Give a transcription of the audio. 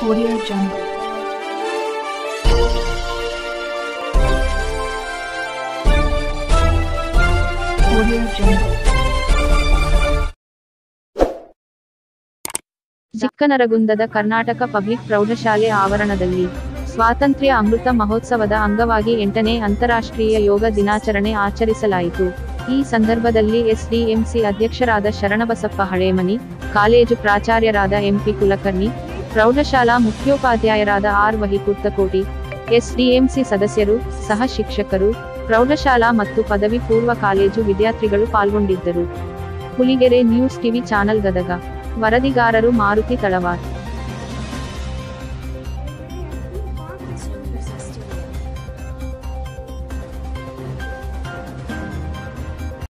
Audio Jungle. ಚಿಕ್ಕನರಗುಂದದ Karnataka public ಪ್ರೌಢಶಾಲೆ ಆವರಣದಲ್ಲಿ ಸ್ವಾತಂತ್ರ್ಯ ಅಮೃತ ಮಹೋತ್ಸವದ ಅಂಗವಾಗಿ ಎಂಟನೇ ಅಂತಾರಾಷ್ಟ್ರೀಯ ಯೋಗ ದಿನಾಚರಣೆ ಆಚರಿಸಲಾಯಿತು ಈ ಸಂದರ್ಭದಲ್ಲಿ ಎಸ್ಡಿಎಂಸಿ ಅಧ್ಯಕ್ಷರಾದ ಶರಣಬಸಪ್ಪ ಹಳೇಮನಿ, ಕಾಲೇಜು ಪ್ರಾಚಾರ್ಯರಾದ ಎಂಪಿ ಕುಲಕರ್ಣಿ ಪ್ರೌಢಶಾಲಾ ಮುಖ್ಯೋಪಾಧ್ಯಾಯರಾದ ಆರ್ ವಹಿ ಕುರ್ತಕೋಟಿ ಎಸ್ಡಿಎಂಸಿ ಸದಸ್ಯರು, ಸಹ ಶಿಕ್ಷಕರು, ಪ್ರೌಢಶಾಲಾ ಮತ್ತು ಪದವಿ ಪೂರ್ವ ಕಾಲೇಜು ವಿದ್ಯಾರ್ಥಿಗಳು ಪಾಲ್ಗೊಂಡಿದ್ದರು. Huligere news TV channel Gadag, ವರದಿಗಾರರು Maruti Talawar.